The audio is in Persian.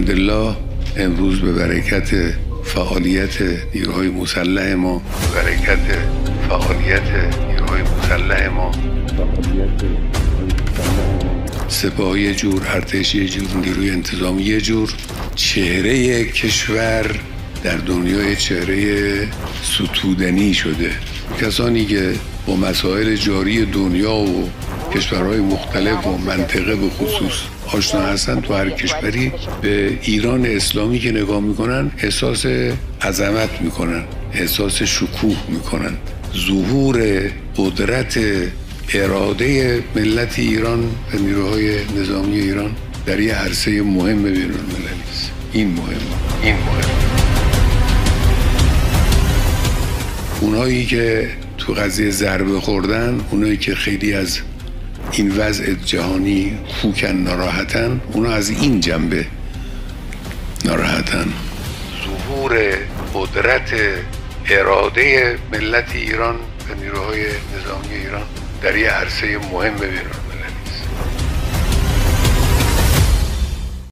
الحمدلله امروز به برکت فعالیت نیروهای مسلح ما برکت فعالیت نیروهای مسلح ما. سپاه یه جور ارتش یه جور نیروی انتظامی یه جور چهره کشور در دنیای چهره ستودنی شده. کسانی که با مسائل جاری دنیا و کشورهای مختلف و منطقه به خصوص آشنا هستن تو هر کشوری به ایران اسلامی که نگاه می‌کنن احساس عظمت می‌کنن احساس شکوه می‌کنن. ظهور قدرت اراده ملت ایران و نیروهای نظامی ایران در یه عرصه مهم بین المللی این مهم. این مهم. اونایی که تو قضیه ضربه خوردن اونایی که خیلی از این وضع جهانی خوکن ناراحتن اونا از این جنبه ناراحتن. ظهور قدرت اراده ملت ایران و نیروهای نظامی ایران در یه عرصه مهم ببینن